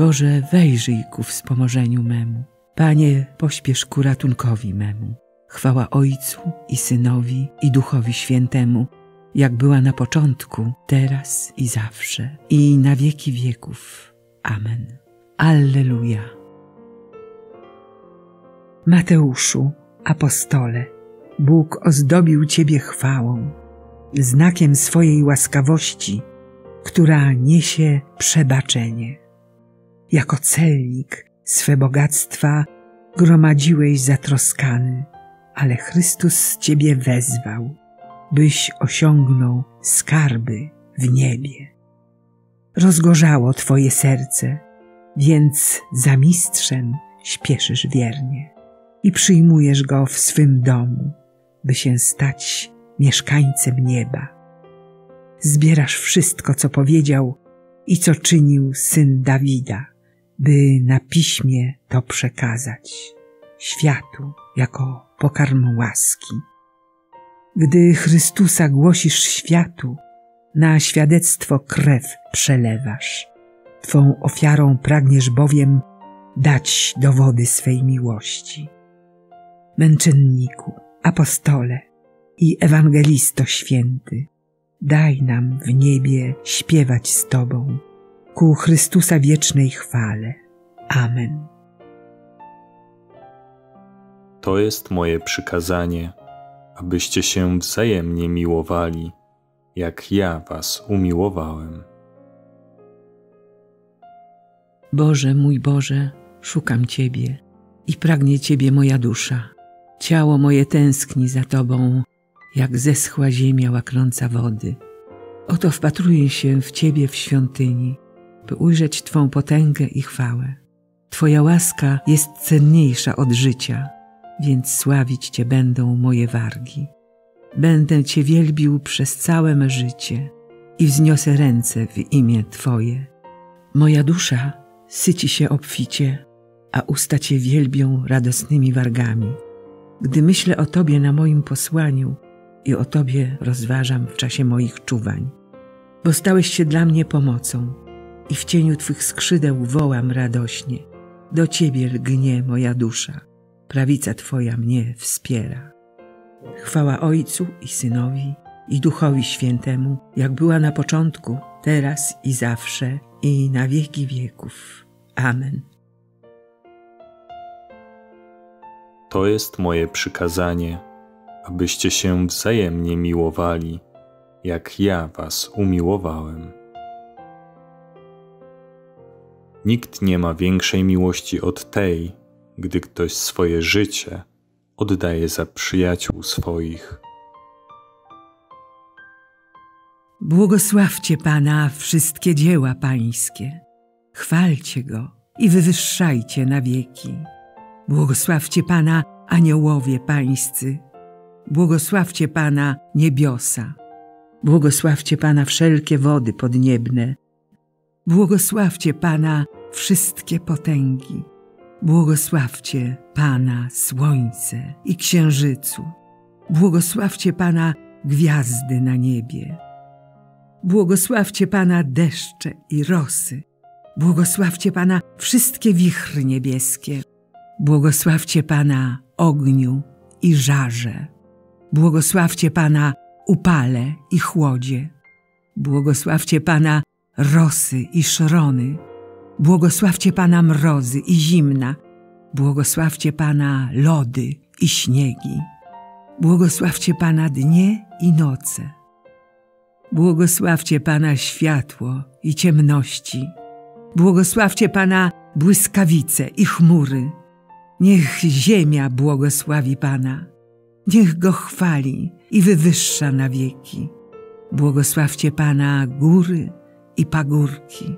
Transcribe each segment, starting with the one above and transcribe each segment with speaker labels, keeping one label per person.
Speaker 1: Boże, wejrzyj ku wspomożeniu memu. Panie, pośpiesz ku ratunkowi memu. Chwała Ojcu i Synowi i Duchowi Świętemu, jak była na początku, teraz i zawsze, i na wieki wieków. Amen. Alleluja. Mateuszu, apostole, Bóg ozdobił Ciebie chwałą, znakiem swojej łaskawości, która niesie przebaczenie. Jako celnik swe bogactwa gromadziłeś zatroskany, ale Chrystus Ciebie wezwał, byś osiągnął skarby w niebie. Rozgorzało Twoje serce, więc za mistrzem śpieszysz wiernie i przyjmujesz go w swym domu, by się stać mieszkańcem nieba. Zbierasz wszystko, co powiedział i co czynił syn Dawida, by na piśmie to przekazać światu jako pokarm łaski. Gdy Chrystusa głosisz światu, na świadectwo krew przelewasz. Twą ofiarą pragniesz bowiem dać dowody swej miłości. Męczenniku, apostole i ewangelisto święty, daj nam w niebie śpiewać z Tobą ku Chrystusa wiecznej chwale. Amen.
Speaker 2: To jest moje przykazanie, abyście się wzajemnie miłowali, jak ja was umiłowałem.
Speaker 1: Boże, mój Boże, szukam Ciebie i pragnie Ciebie moja dusza. Ciało moje tęskni za Tobą, jak zeschła ziemia łaknąca wody. Oto wpatruję się w Ciebie w świątyni, by ujrzeć Twą potęgę i chwałę. Twoja łaska jest cenniejsza od życia, więc sławić Cię będą moje wargi. Będę Cię wielbił przez całe me życie i wzniosę ręce w imię Twoje. Moja dusza syci się obficie, a usta Cię wielbią radosnymi wargami. Gdy myślę o Tobie na moim posłaniu i o Tobie rozważam w czasie moich czuwań, bo stałeś się dla mnie pomocą i w cieniu Twych skrzydeł wołam radośnie. Do Ciebie lgnie moja dusza, prawica Twoja mnie wspiera. Chwała Ojcu i Synowi i Duchowi Świętemu, jak była na początku, teraz i zawsze, i na wieki wieków. Amen.
Speaker 2: To jest moje przykazanie, abyście się wzajemnie miłowali, jak ja was umiłowałem. Nikt nie ma większej miłości od tej, gdy ktoś swoje życie oddaje za przyjaciół swoich.
Speaker 1: Błogosławcie Pana wszystkie dzieła Pańskie, chwalcie Go i wywyższajcie na wieki. Błogosławcie Pana aniołowie Pańscy, błogosławcie Pana niebiosa, błogosławcie Pana wszelkie wody podniebne, błogosławcie Pana wszystkie potęgi, błogosławcie Pana słońce i księżycu, błogosławcie Pana gwiazdy na niebie, błogosławcie Pana deszcze i rosy, błogosławcie Pana wszystkie wichry niebieskie, błogosławcie Pana ogniu i żarze, błogosławcie Pana upale i chłodzie, błogosławcie Pana rosy i szrony, błogosławcie Pana mrozy i zimna, błogosławcie Pana lody i śniegi, błogosławcie Pana dnie i noce, błogosławcie Pana światło i ciemności, błogosławcie Pana błyskawice i chmury, niech ziemia błogosławi Pana, niech Go chwali i wywyższa na wieki. Błogosławcie Pana góry i pagórki.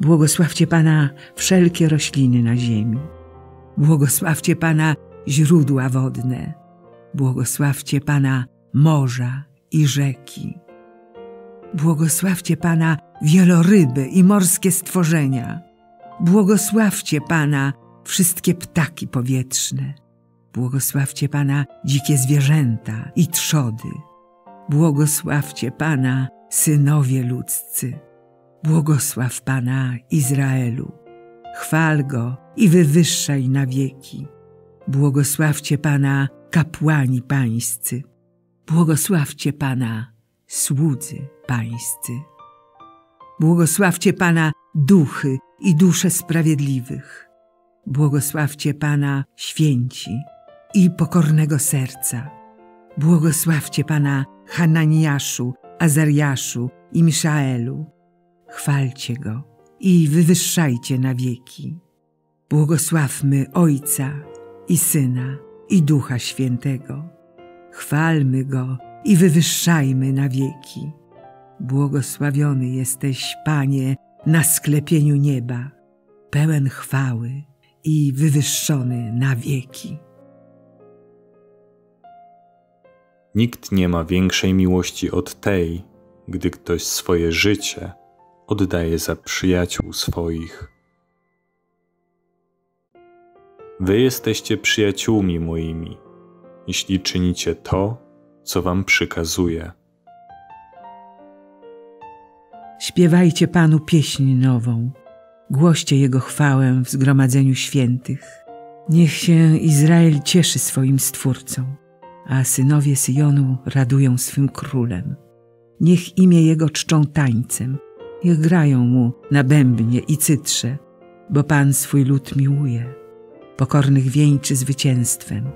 Speaker 1: Błogosławcie Pana wszelkie rośliny na ziemi. Błogosławcie Pana źródła wodne. Błogosławcie Pana morza i rzeki. Błogosławcie Pana wieloryby i morskie stworzenia. Błogosławcie Pana wszystkie ptaki powietrzne. Błogosławcie Pana dzikie zwierzęta i trzody. Błogosławcie Pana synowie ludzcy. Błogosław Pana Izraelu. Chwal Go i wywyższaj na wieki. Błogosławcie Pana kapłani pańscy. Błogosławcie Pana słudzy pańscy. Błogosławcie Pana duchy i dusze sprawiedliwych. Błogosławcie Pana święci i pokornego serca. Błogosławcie Pana Hananiaszu, Azariaszu i Miszaelu. Chwalcie Go i wywyższajcie na wieki. Błogosławmy Ojca i Syna i Ducha Świętego. Chwalmy Go i wywyższajmy na wieki. Błogosławiony jesteś, Panie, na sklepieniu nieba, pełen chwały i wywyższony na wieki.
Speaker 2: Nikt nie ma większej miłości od tej, gdy ktoś swoje życie oddaje za przyjaciół swoich. Wy jesteście przyjaciółmi moimi, jeśli czynicie to, co wam przykazuję.
Speaker 1: Śpiewajcie Panu pieśń nową, głoście Jego chwałę w zgromadzeniu świętych. Niech się Izrael cieszy swoim Stwórcą, a synowie Syjonu radują swym królem. Niech imię Jego czczą tańcem, niech grają Mu na bębnie i cytrze, bo Pan swój lud miłuje, pokornych wieńczy zwycięstwem.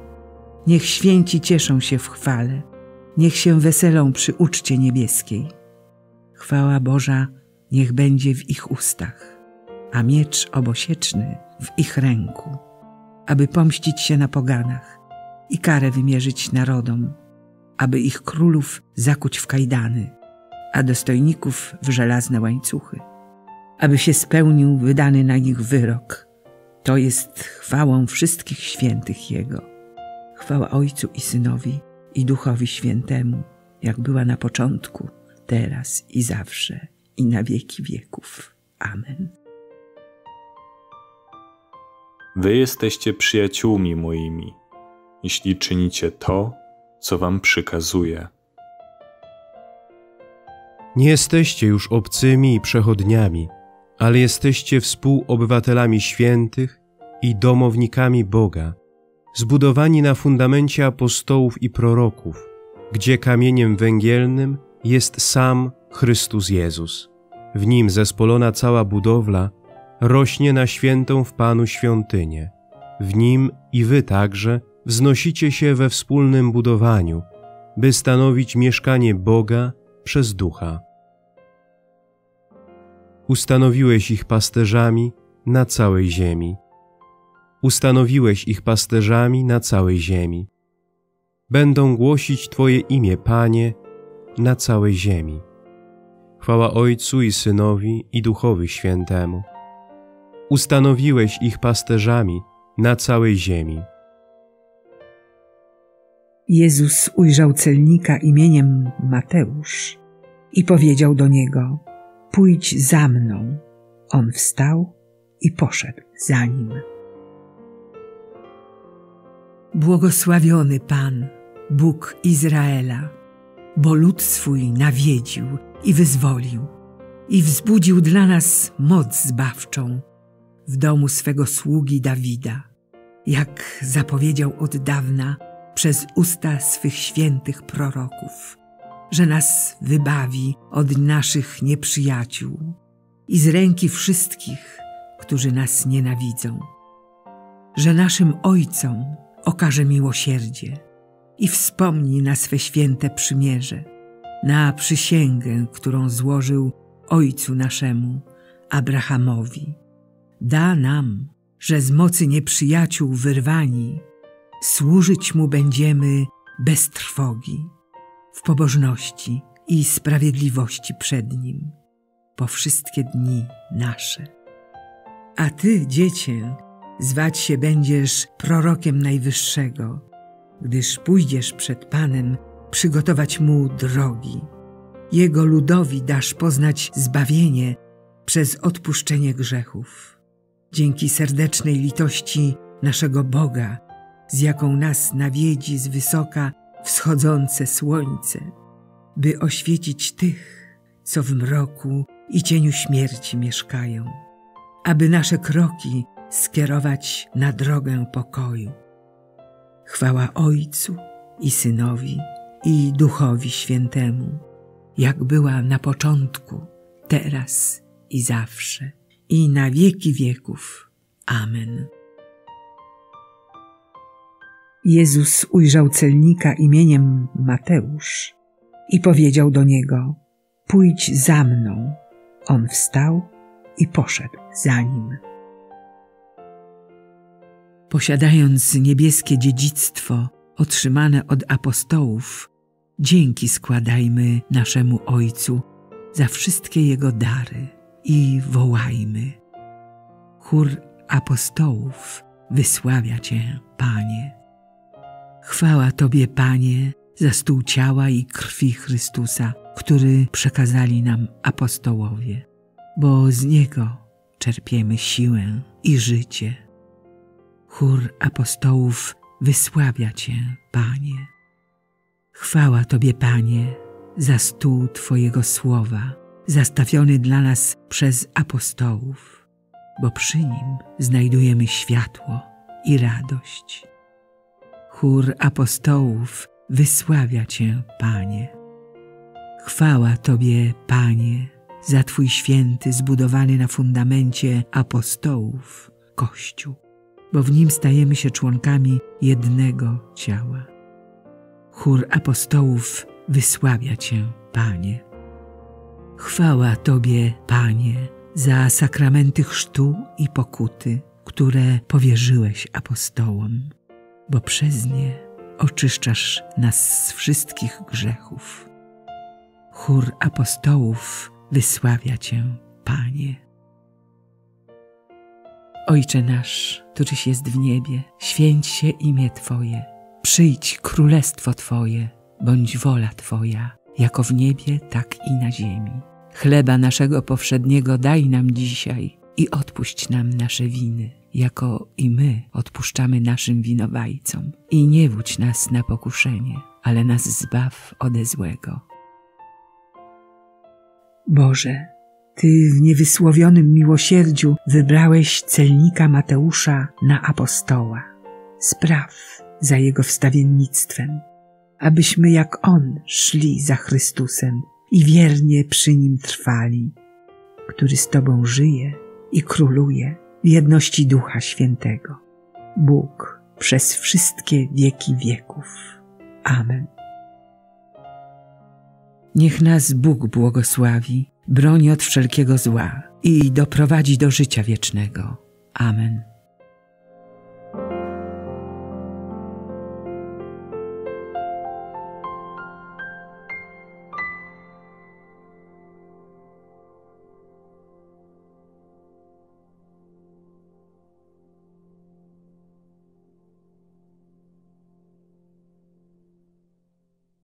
Speaker 1: Niech święci cieszą się w chwale, niech się weselą przy uczcie niebieskiej. Chwała Boża niech będzie w ich ustach, a miecz obosieczny w ich ręku, aby pomścić się na poganach i karę wymierzyć narodom, aby ich królów zakuć w kajdany, a dostojników w żelazne łańcuchy, aby się spełnił wydany na nich wyrok. To jest chwałą wszystkich świętych Jego. Chwała Ojcu i Synowi i Duchowi Świętemu, jak była na początku, teraz i zawsze, i na wieki wieków. Amen.
Speaker 2: Wy jesteście przyjaciółmi moimi, jeśli czynicie to, co wam przykazuję.
Speaker 3: Nie jesteście już obcymi i przechodniami, ale jesteście współobywatelami świętych i domownikami Boga, zbudowani na fundamencie apostołów i proroków, gdzie kamieniem węgielnym jest sam Chrystus Jezus. W nim zespolona cała budowla rośnie na świętą w Panu świątynię. W nim i wy także wznosicie się we wspólnym budowaniu, by stanowić mieszkanie Boga przez Ducha. Ustanowiłeś ich pasterzami na całej ziemi. Ustanowiłeś ich pasterzami na całej ziemi. Będą głosić Twoje imię, Panie, na całej ziemi. Chwała Ojcu i Synowi i Duchowi Świętemu. Ustanowiłeś ich pasterzami na całej ziemi.
Speaker 1: Jezus ujrzał celnika imieniem Mateusz i powiedział do niego: Pójdź za mną. On wstał i poszedł za nim. Błogosławiony Pan, Bóg Izraela bo lud swój nawiedził i wyzwolił i wzbudził dla nas moc zbawczą w domu swego sługi Dawida, jak zapowiedział od dawna przez usta swych świętych proroków, że nas wybawi od naszych nieprzyjaciół i z ręki wszystkich, którzy nas nienawidzą, że naszym ojcom okaże miłosierdzie i wspomni na swe święte przymierze, na przysięgę, którą złożył Ojcu naszemu, Abrahamowi. Da nam, że z mocy nieprzyjaciół wyrwani, służyć Mu będziemy bez trwogi, w pobożności i sprawiedliwości przed Nim, po wszystkie dni nasze. A Ty, dziecię, zwać się będziesz prorokiem Najwyższego, gdyż pójdziesz przed Panem przygotować Mu drogi. Jego ludowi dasz poznać zbawienie przez odpuszczenie grzechów. Dzięki serdecznej litości naszego Boga, z jaką nas nawiedzi z wysoka wschodzące słońce, by oświecić tych, co w mroku i cieniu śmierci mieszkają, aby nasze kroki skierować na drogę pokoju. Chwała Ojcu i Synowi i Duchowi Świętemu, jak była na początku, teraz i zawsze, i na wieki wieków. Amen. Jezus ujrzał celnika imieniem Mateusz i powiedział do niego: Pójdź za mną. On wstał i poszedł za nim. Posiadając niebieskie dziedzictwo otrzymane od apostołów, dzięki składajmy naszemu Ojcu za wszystkie Jego dary i wołajmy. Chór apostołów wysławia Cię, Panie. Chwała Tobie, Panie, za stół ciała i krwi Chrystusa, który przekazali nam apostołowie, bo z Niego czerpiemy siłę i życie. Chór apostołów wysławia Cię, Panie. Chwała Tobie, Panie, za stół Twojego słowa, zastawiony dla nas przez apostołów, bo przy nim znajdujemy światło i radość. Chór apostołów wysławia Cię, Panie. Chwała Tobie, Panie, za Twój święty, zbudowany na fundamencie apostołów Kościół, bo w nim stajemy się członkami jednego ciała. Chór apostołów wysławia Cię, Panie. Chwała Tobie, Panie, za sakramenty chrztu i pokuty, które powierzyłeś apostołom bo przez nie oczyszczasz nas z wszystkich grzechów. Chór apostołów wysławia Cię, Panie. Ojcze nasz, któryś jest w niebie, święć się imię Twoje, przyjdź królestwo Twoje, bądź wola Twoja, jako w niebie, tak i na ziemi. Chleba naszego powszedniego daj nam dzisiaj i odpuść nam nasze winy jako i my odpuszczamy naszym winowajcom. I nie wódź nas na pokuszenie, ale nas zbaw ode złego. Boże, Ty w niewysłowionym miłosierdziu wybrałeś celnika Mateusza na apostoła. Spraw za jego wstawiennictwem, abyśmy jak on szli za Chrystusem i wiernie przy nim trwali, który z Tobą żyje i króluje w jedności Ducha Świętego. Bóg przez wszystkie wieki wieków. Amen. Niech nas Bóg błogosławi, broni od wszelkiego zła i doprowadzi do życia wiecznego. Amen.